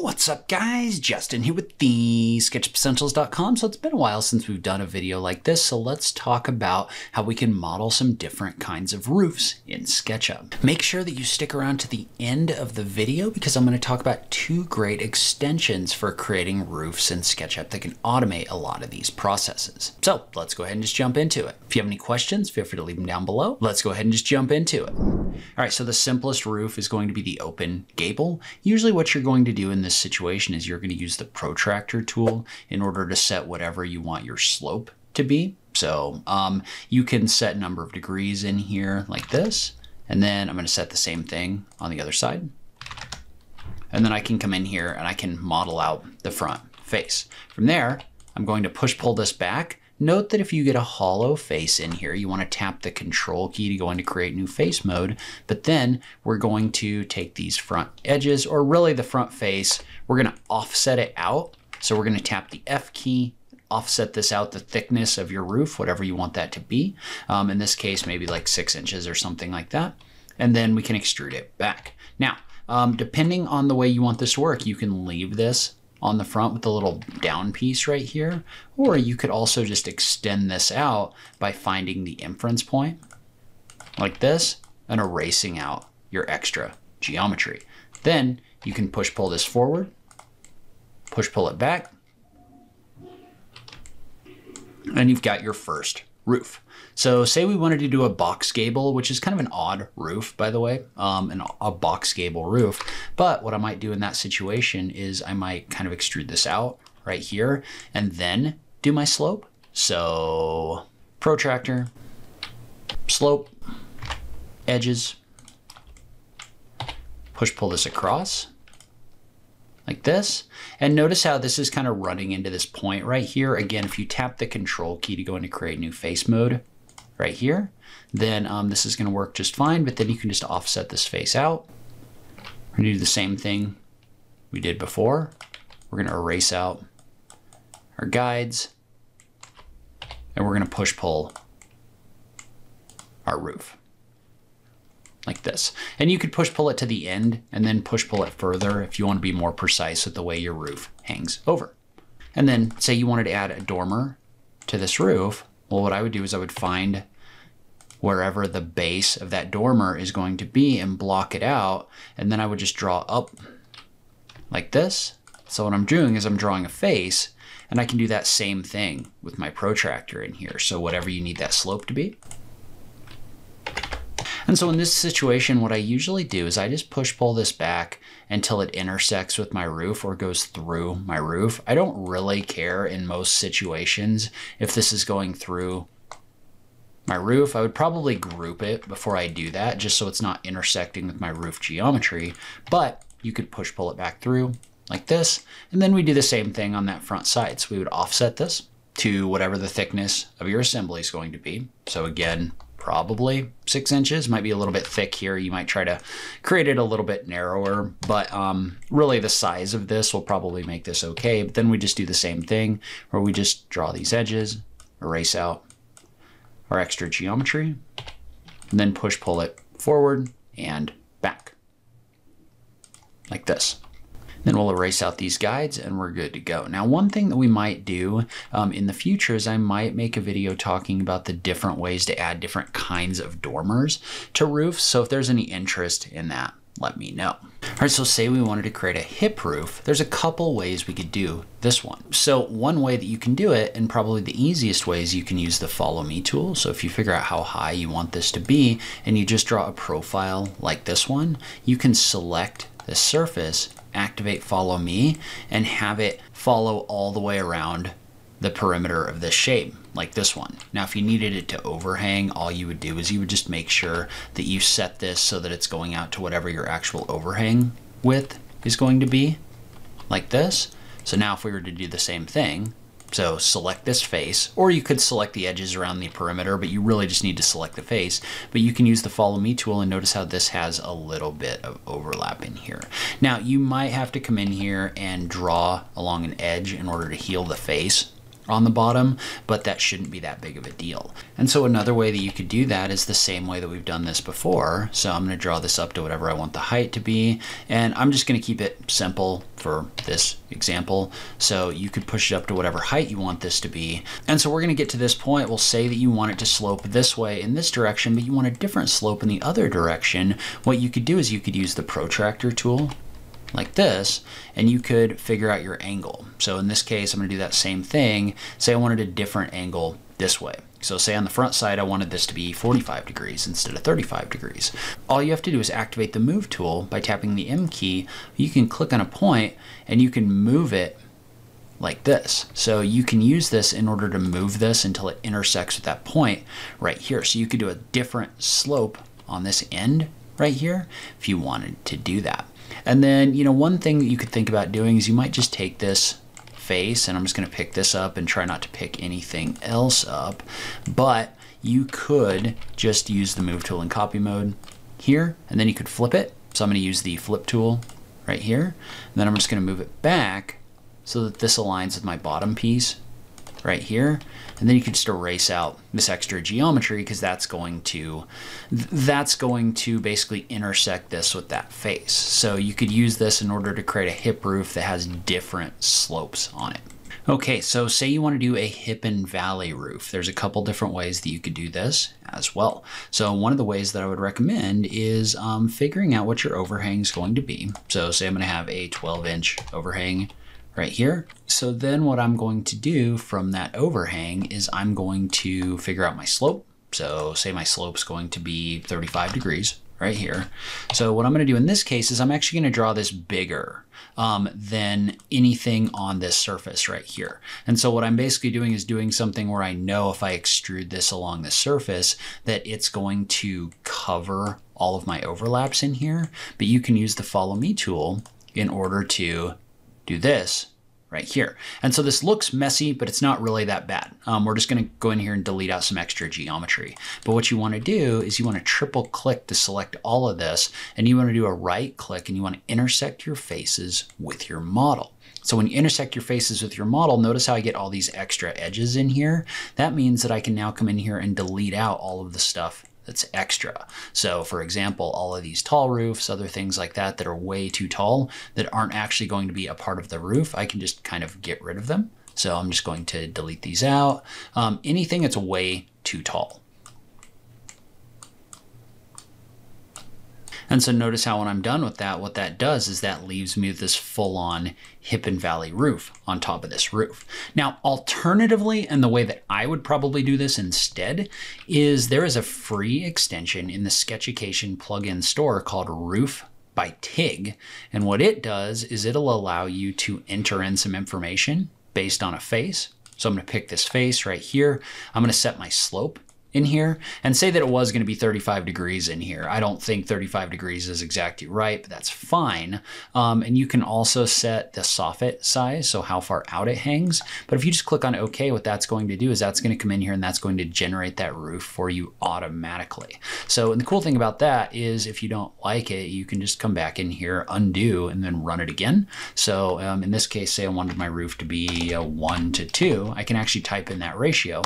What's up guys? Justin here with the SketchUpEssentials.com. So it's been a while since we've done a video like this, so let's talk about how we can model some different kinds of roofs in SketchUp. Make sure that you stick around to the end of the video because I'm going to talk about two great extensions for creating roofs in SketchUp that can automate a lot of these processes. So let's go ahead and just jump into it. If you have any questions, feel free to leave them down below. Let's go ahead and just jump into it. All right, so the simplest roof is going to be the open gable. Usually what you're going to do in this situation is you're going to use the protractor tool in order to set whatever you want your slope to be. So um, you can set number of degrees in here like this, and then I'm going to set the same thing on the other side. And then I can come in here and I can model out the front face. From there, I'm going to push pull this back Note that if you get a hollow face in here, you want to tap the control key to go into create new face mode, but then we're going to take these front edges, or really the front face, we're going to offset it out. So we're going to tap the F key, offset this out the thickness of your roof, whatever you want that to be. Um, in this case, maybe like six inches or something like that. And then we can extrude it back. Now, um, depending on the way you want this to work, you can leave this on the front with the little down piece right here. Or you could also just extend this out by finding the inference point like this and erasing out your extra geometry. Then you can push pull this forward, push pull it back, and you've got your first roof. So say we wanted to do a box gable, which is kind of an odd roof, by the way, um, an, a box gable roof. But what I might do in that situation is I might kind of extrude this out right here and then do my slope. So protractor, slope, edges, push pull this across like this. And notice how this is kind of running into this point right here. Again, if you tap the control key to go into create new face mode, right here, then um, this is going to work just fine. But then you can just offset this face out. We're to do the same thing we did before. We're going to erase out our guides. And we're going to push pull our roof like this. And you could push pull it to the end and then push pull it further if you want to be more precise with the way your roof hangs over. And then say you wanted to add a dormer to this roof. Well, what I would do is I would find wherever the base of that dormer is going to be and block it out. And then I would just draw up like this. So what I'm doing is I'm drawing a face and I can do that same thing with my protractor in here. So whatever you need that slope to be. And so in this situation, what I usually do is I just push pull this back until it intersects with my roof or goes through my roof. I don't really care in most situations if this is going through my roof, I would probably group it before I do that, just so it's not intersecting with my roof geometry. But you could push pull it back through like this. And then we do the same thing on that front side. So we would offset this to whatever the thickness of your assembly is going to be. So again, probably six inches, might be a little bit thick here. You might try to create it a little bit narrower, but um, really the size of this will probably make this okay. But then we just do the same thing where we just draw these edges, erase out our extra geometry, and then push pull it forward and back, like this. Then we'll erase out these guides and we're good to go. Now, one thing that we might do um, in the future is I might make a video talking about the different ways to add different kinds of dormers to roofs. So if there's any interest in that, let me know. All right, so say we wanted to create a hip roof, there's a couple ways we could do this one. So one way that you can do it, and probably the easiest way is you can use the follow me tool. So if you figure out how high you want this to be, and you just draw a profile like this one, you can select the surface, activate follow me, and have it follow all the way around the perimeter of this shape like this one. Now if you needed it to overhang, all you would do is you would just make sure that you set this so that it's going out to whatever your actual overhang width is going to be, like this. So now if we were to do the same thing, so select this face, or you could select the edges around the perimeter, but you really just need to select the face. But you can use the follow me tool and notice how this has a little bit of overlap in here. Now you might have to come in here and draw along an edge in order to heal the face on the bottom, but that shouldn't be that big of a deal. And so another way that you could do that is the same way that we've done this before. So I'm going to draw this up to whatever I want the height to be, and I'm just going to keep it simple for this example. So you could push it up to whatever height you want this to be. And so we're going to get to this point. We'll say that you want it to slope this way in this direction, but you want a different slope in the other direction. What you could do is you could use the protractor tool like this, and you could figure out your angle. So in this case, I'm gonna do that same thing. Say I wanted a different angle this way. So say on the front side, I wanted this to be 45 degrees instead of 35 degrees. All you have to do is activate the move tool by tapping the M key. You can click on a point and you can move it like this. So you can use this in order to move this until it intersects with that point right here. So you could do a different slope on this end right here if you wanted to do that. And then, you know, one thing that you could think about doing is you might just take this face and I'm just going to pick this up and try not to pick anything else up. But you could just use the move tool in copy mode here and then you could flip it. So I'm to use the flip tool right here. And then I'm just going to move it back so that this aligns with my bottom piece right here. And then you can just erase out this extra geometry because that's going to that's going to basically intersect this with that face. So you could use this in order to create a hip roof that has different slopes on it. Okay, so say you want to do a hip and valley roof. There's a couple different ways that you could do this as well. So one of the ways that I would recommend is um, figuring out what your overhang is going to be. So say I'm going to have a 12 inch overhang right here. So then what I'm going to do from that overhang is I'm going to figure out my slope. So say my slope's going to be 35 degrees right here. So what I'm going to do in this case is I'm actually going to draw this bigger um, than anything on this surface right here. And so what I'm basically doing is doing something where I know if I extrude this along the surface that it's going to cover all of my overlaps in here. But you can use the follow me tool in order to do this right here. And so this looks messy, but it's not really that bad. Um, we're just gonna go in here and delete out some extra geometry. But what you wanna do is you wanna triple click to select all of this, and you wanna do a right click and you wanna intersect your faces with your model. So when you intersect your faces with your model, notice how I get all these extra edges in here? That means that I can now come in here and delete out all of the stuff that's extra. So for example, all of these tall roofs, other things like that that are way too tall that aren't actually going to be a part of the roof, I can just kind of get rid of them. So I'm just going to delete these out. Um, anything that's way too tall. And so notice how when I'm done with that, what that does is that leaves me with this full on hip and valley roof on top of this roof. Now, alternatively, and the way that I would probably do this instead is there is a free extension in the Sketchucation plugin store called Roof by TIG. And what it does is it'll allow you to enter in some information based on a face. So I'm to pick this face right here. I'm going to set my slope in here and say that it was going to be 35 degrees in here. I don't think 35 degrees is exactly right, but that's fine. Um, and you can also set the soffit size, so how far out it hangs. But if you just click on OK, what that's going to do is that's going to come in here and that's going to generate that roof for you automatically. So and the cool thing about that is if you don't like it, you can just come back in here, undo, and then run it again. So um, in this case, say I wanted my roof to be a 1 to 2, I can actually type in that ratio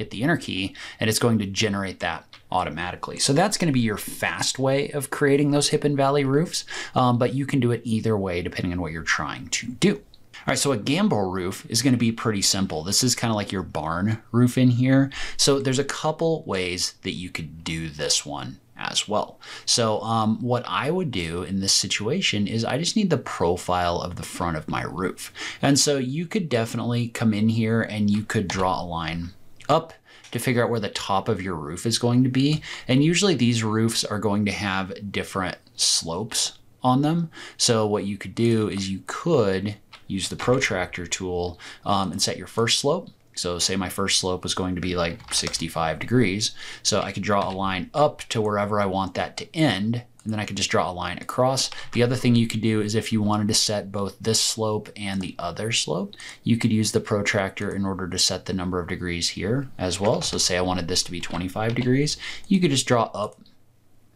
hit the enter key, and it's going to generate that automatically. So that's going to be your fast way of creating those hip and valley roofs, um, but you can do it either way depending on what you're trying to do. All right, so a gambrel roof is going to be pretty simple. This is kind of like your barn roof in here. So there's a couple ways that you could do this one as well. So um, what I would do in this situation is I just need the profile of the front of my roof. And so you could definitely come in here and you could draw a line up to figure out where the top of your roof is going to be. And usually these roofs are going to have different slopes on them. So what you could do is you could use the protractor tool um, and set your first slope. So say my first slope was going to be like 65 degrees. So I could draw a line up to wherever I want that to end and then I could just draw a line across. The other thing you could do is if you wanted to set both this slope and the other slope, you could use the protractor in order to set the number of degrees here as well. So say I wanted this to be 25 degrees, you could just draw up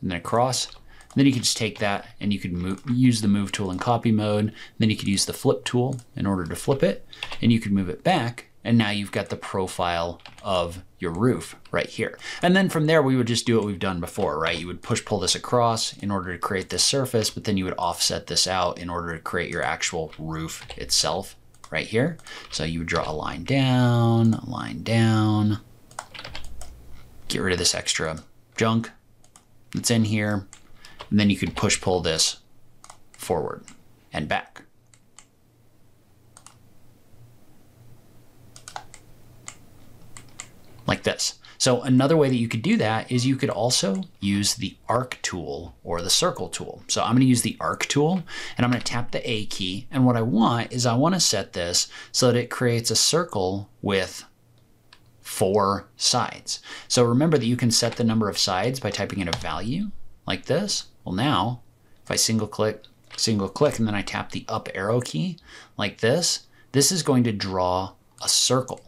and then across. And then you could just take that and you could move, use the move tool in copy mode. Then you could use the flip tool in order to flip it and you could move it back And now you've got the profile of your roof right here. And then from there, we would just do what we've done before, right? You would push pull this across in order to create this surface, but then you would offset this out in order to create your actual roof itself right here. So you would draw a line down, a line down, get rid of this extra junk that's in here, and then you could push pull this forward and back. Like this. So another way that you could do that is you could also use the arc tool or the circle tool. So I'm going to use the arc tool and I'm going to tap the A key. And what I want is I want to set this so that it creates a circle with four sides. So remember that you can set the number of sides by typing in a value like this. Well, now if I single click, single click, and then I tap the up arrow key like this, this is going to draw a circle.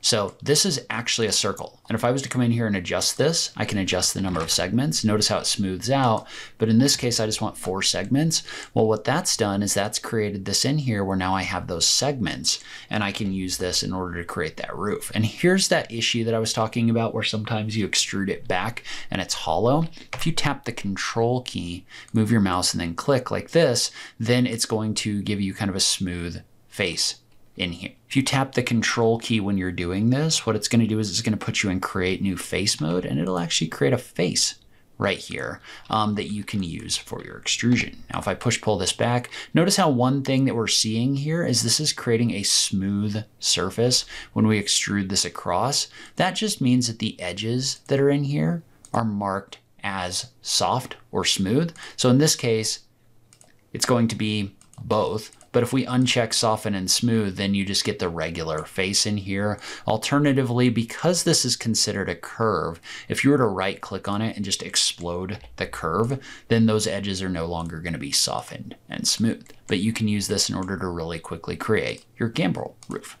So this is actually a circle. And if I was to come in here and adjust this, I can adjust the number of segments. Notice how it smooths out. But in this case, I just want four segments. Well, what that's done is that's created this in here where now I have those segments and I can use this in order to create that roof. And here's that issue that I was talking about where sometimes you extrude it back and it's hollow. If you tap the control key, move your mouse and then click like this, then it's going to give you kind of a smooth face in here. If you tap the control key when you're doing this, what it's going to do is it's going to put you in create new face mode and it'll actually create a face right here um, that you can use for your extrusion. Now, if I push pull this back, notice how one thing that we're seeing here is this is creating a smooth surface when we extrude this across. That just means that the edges that are in here are marked as soft or smooth. So in this case, it's going to be both. But if we uncheck soften and smooth, then you just get the regular face in here. Alternatively, because this is considered a curve, if you were to right click on it and just explode the curve, then those edges are no longer going to be softened and smooth. But you can use this in order to really quickly create your gambrel roof.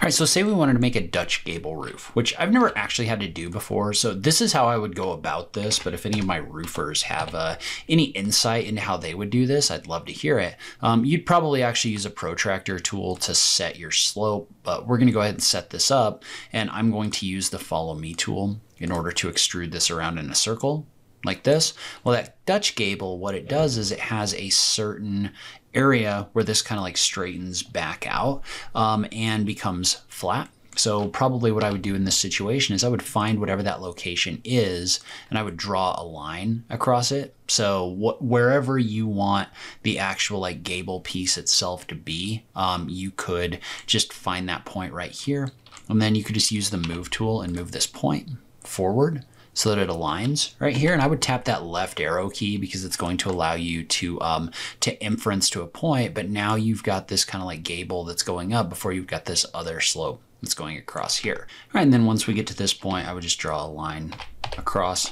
All right, so say we wanted to make a Dutch gable roof, which I've never actually had to do before. So this is how I would go about this. But if any of my roofers have uh, any insight into how they would do this, I'd love to hear it. Um, you'd probably actually use a protractor tool to set your slope, but we're gonna go ahead and set this up. And I'm going to use the follow me tool in order to extrude this around in a circle like this. Well, that Dutch gable, what it does is it has a certain area where this kind of like straightens back out um, and becomes flat. So probably what I would do in this situation is I would find whatever that location is and I would draw a line across it. So wh wherever you want the actual like gable piece itself to be, um, you could just find that point right here. And then you could just use the move tool and move this point forward so that it aligns right here. And I would tap that left arrow key because it's going to allow you to, um, to inference to a point, but now you've got this kind of like gable that's going up before you've got this other slope that's going across here. All right, and then once we get to this point, I would just draw a line across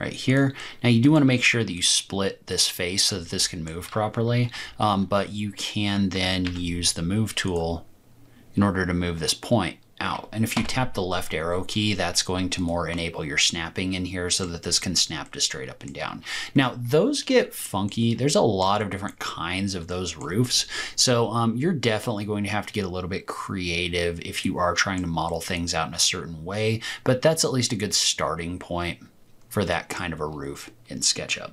right here. Now you do want to make sure that you split this face so that this can move properly, um, but you can then use the move tool in order to move this point out. And if you tap the left arrow key, that's going to more enable your snapping in here so that this can snap to straight up and down. Now, those get funky. There's a lot of different kinds of those roofs. So um, you're definitely going to have to get a little bit creative if you are trying to model things out in a certain way, but that's at least a good starting point for that kind of a roof in SketchUp.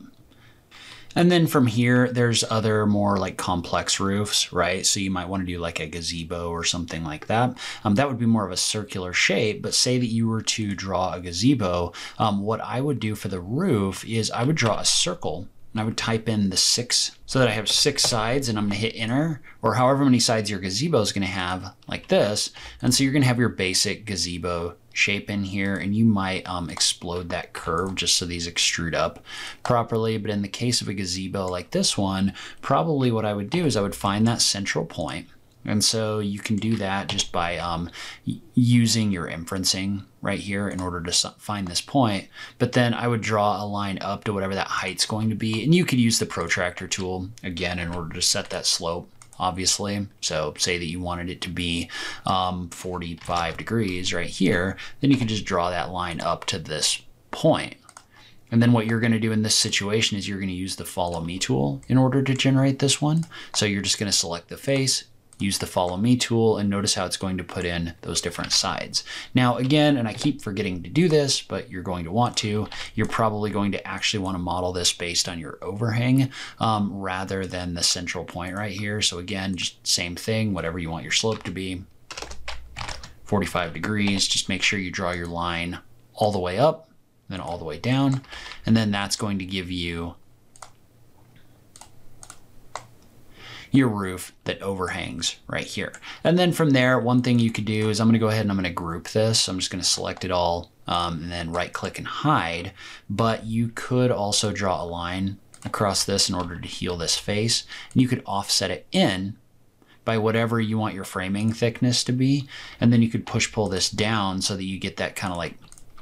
And then from here, there's other more like complex roofs, right? So you might want to do like a gazebo or something like that. Um, that would be more of a circular shape, but say that you were to draw a gazebo, um, what I would do for the roof is I would draw a circle and I would type in the six so that I have six sides and I'm gonna hit enter or however many sides your gazebo is gonna have like this. And so you're gonna have your basic gazebo shape in here and you might um, explode that curve just so these extrude up properly. But in the case of a gazebo like this one, probably what I would do is I would find that central point and so you can do that just by um, using your inferencing right here in order to find this point. But then I would draw a line up to whatever that height's going to be. And you could use the protractor tool again in order to set that slope obviously. So say that you wanted it to be um, 45 degrees right here, then you can just draw that line up to this point. And then what you're going to do in this situation is you're going to use the follow me tool in order to generate this one. So you're just going to select the face, use the follow me tool and notice how it's going to put in those different sides. Now again, and I keep forgetting to do this, but you're going to want to, you're probably going to actually want to model this based on your overhang um, rather than the central point right here. So again, just same thing, whatever you want your slope to be, 45 degrees, just make sure you draw your line all the way up, then all the way down, and then that's going to give you your roof that overhangs right here. And then from there, one thing you could do is I'm going to go ahead and I'm going to group this. I'm just going to select it all um, and then right click and hide. But you could also draw a line across this in order to heal this face. And you could offset it in by whatever you want your framing thickness to be. And then you could push pull this down so that you get that kind of like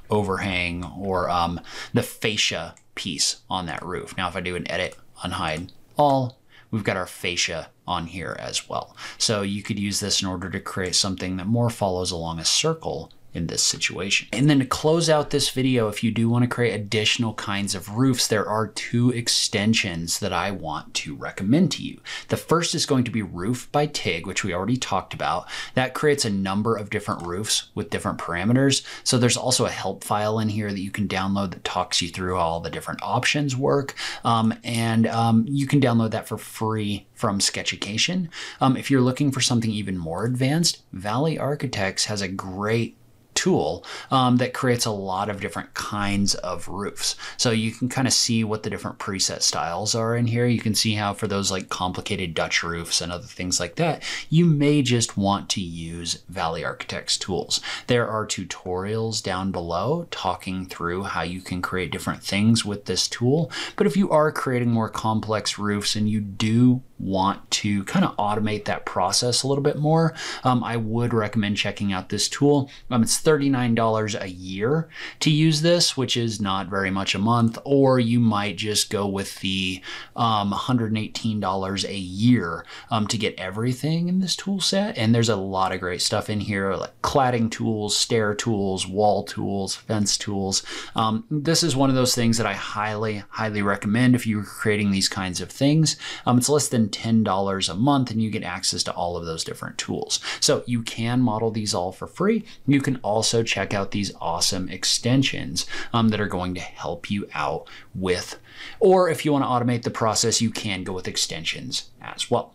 overhang or um, the fascia piece on that roof. Now, if I do an edit, unhide all, we've got our fascia on here as well. So you could use this in order to create something that more follows along a circle in this situation. And then to close out this video, if you do want to create additional kinds of roofs, there are two extensions that I want to recommend to you. The first is going to be Roof by TIG, which we already talked about. That creates a number of different roofs with different parameters. So there's also a help file in here that you can download that talks you through all the different options work. Um, and um, you can download that for free from Sketchucation. Um, if you're looking for something even more advanced, Vali Architects has a great tool um, that creates a lot of different kinds of roofs. So you can kind of see what the different preset styles are in here. You can see how for those like complicated Dutch roofs and other things like that, you may just want to use Vali Architects tools. There are tutorials down below talking through how you can create different things with this tool. But if you are creating more complex roofs and you do want to kind of automate that process a little bit more, um, I would recommend checking out this tool. Um, it's $39 a year to use this, which is not very much a month, or you might just go with the um, $118 a year um, to get everything in this tool set. And there's a lot of great stuff in here, like cladding tools, stair tools, wall tools, fence tools. Um, this is one of those things that I highly, highly recommend if you're creating these kinds of things. Um, it's less than $10 a month and you get access to all of those different tools. So you can model these all for free. You can also check out these awesome extensions um, that are going to help you out with, or if you want to automate the process, you can go with extensions as well.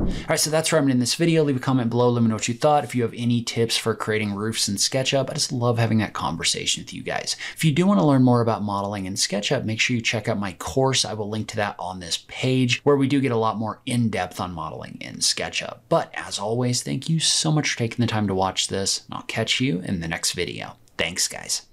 All right, so that's where I'm in this video. Leave a comment below. Let me know what you thought. If you have any tips for creating roofs in SketchUp, I just love having that conversation with you guys. If you do want to learn more about modeling in SketchUp, make sure you check out my course. I will link to that on this page where we do get a lot more in-depth on modeling in SketchUp. But as always, thank you so much for taking the time to watch this, and I'll catch you in the next video. Thanks, guys.